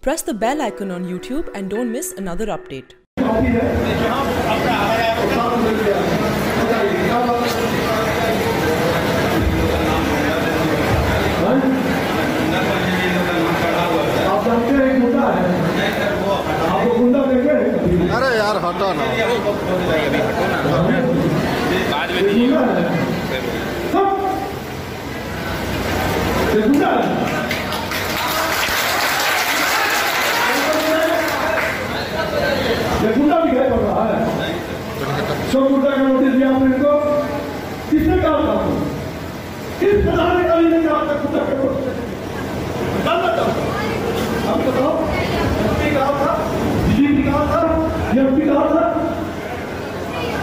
Press the bell icon on YouTube and don't miss another update. आप जानते हैं गुंडा है आपको गुंडा देखे हैं कभी अरे यार हटो ना बाद में गुंडा का नोटिस दिया आपने इनको किसने कहा था? किस पदाधिकारी ने कहा था गुंडा का नोटिस। आप बताओ। एसपी कहा था? डीजीपी कहा था? एसपी कहा था?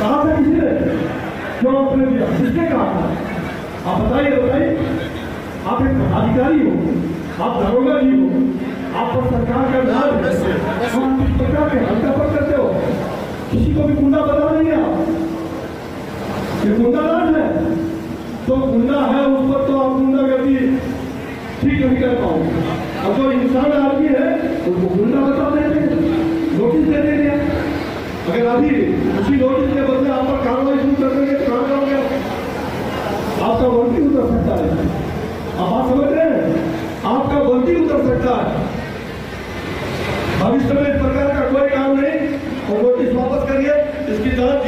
कहा था किसी ने? क्यों आपने दिया? किसने कहा था? आप बताइए बताइए। आप एक अधिकारी हो। आप दरोगा जी हो। आप पर सरकार का नाम है। आप किस प्रकार के हल्का पर करते हो? किसी को भी गुंडा बता नहीं आप ये गुंडा राज है तो गुंडा है उस पर तो आप गुंडागर्दी ठीक नहीं कर पाओगे। और जो इंसान आदमी है, उसको गुंडा बता देते नोटिस दे देंगे अगर अभी उसी नोटिस के बदले आप पर कार्रवाई शुरू कर देंगे तो कहाँ आपका बल्टी उतर सकता है। आप बात समझ रहे हैं? आपका बल्टी उतर सकता है। भविष्य में इस प्रकार का कोई काम नहीं, और नोटिस वापस करिए, इसकी जाँच